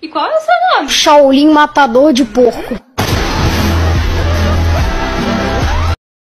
E qual é o seu nome? Shaolin Matador de Porco.